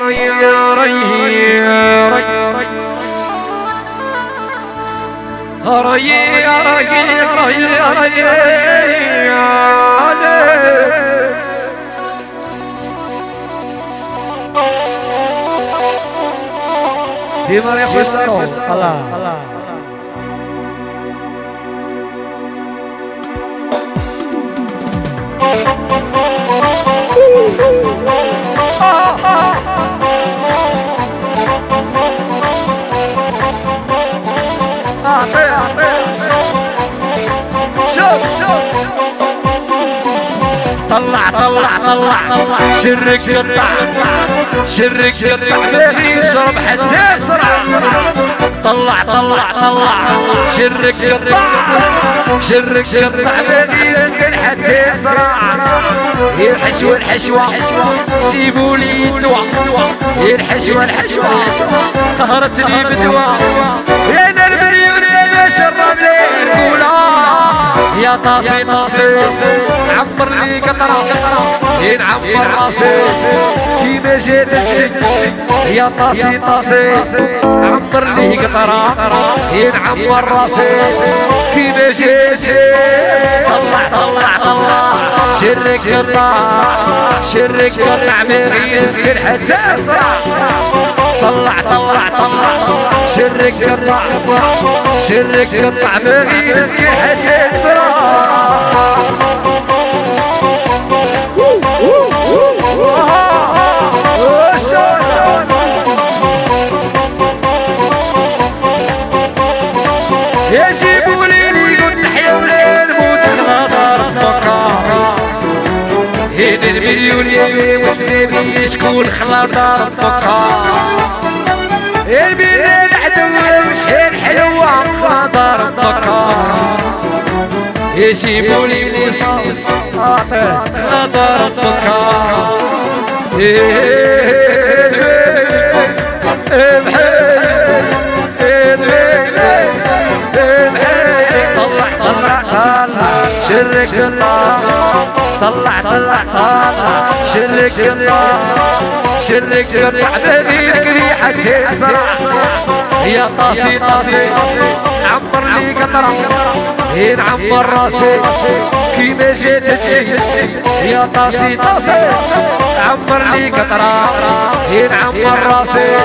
يا ري يا ري ري يا شوف شوف طلع طلع طلع شرك قطع شرك قطع باغي يشرب حتى يسرع طلع طلع طلع شرك قطع شرك قطع باغي يسكن حتى يسرع الحشوة الحشوة سيبوا لي الدواء الحشوة الحشوة قهرتني بدواء يا طاسي طاسي عمر لي قطرة ينعمر راسي. كيما جات الشي يا طاسي طاسي عمر لي قطرة. ينعمر راسي. كيما جات طلع طلع طلع. شرك قطع. شرك قطع. ما يسكن حتى أسرع. طلع طلع طلع. شرك قطع شرك قطع باغي يسكن حتى اسرع يجيبوا لي نقول نحيا ولا نموت خلاص ربك. يا مسلمي شكون خلاص ربك. البين العدو مشهد حلوة خلاص ربك يجيبوا لي ربك طلع طلع طلع شرك طلع طلع طلع طلع شرك طلع شرك طلع بابيك ريحة تسرع يا طاسي طاسي. عمر لي قطرة. ينعمر راسي. كيما جات تجي. يا طاسي طاسي. عمر لي قطرة. ينعمر راسي.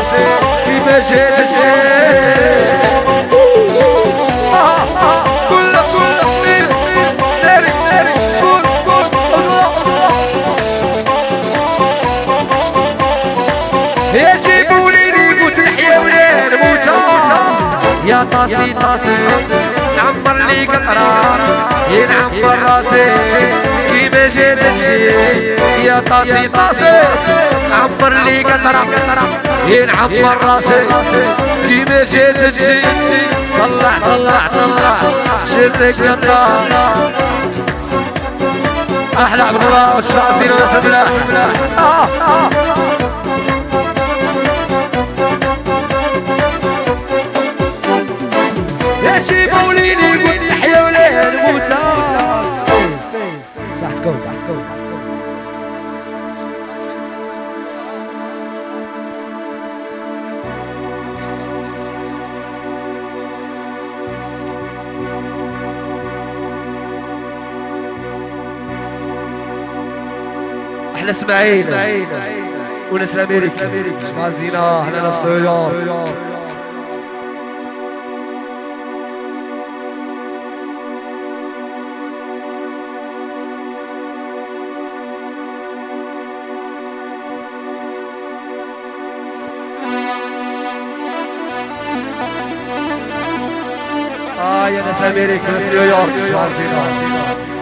كيما جات تجي. يا طاسي طاسي. نعمر لي قطرة. ينعمر راسي. كيما جات تجي يا طاسي طاسي. عمر لي قطرة. ينعمر راسي. كيما جات تجي طلع طلع طلع. شرك قطرة. أحلى عبد الله والشعسين وسبلاح إحنا إسماعيل. وناس أمريكا جماعة الزينه إحنا ناس نيويورك يا ناس أمريكا ناس نيويورك. جماعة الزينه